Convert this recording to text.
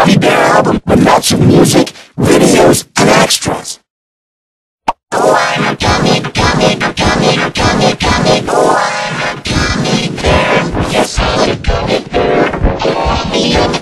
Gummy Bear album with lots of music, videos, and extras. Oh, I'm a coming. Oh, I'm a coming, bear. Yes, I'm a comic bear. Oh, I'm a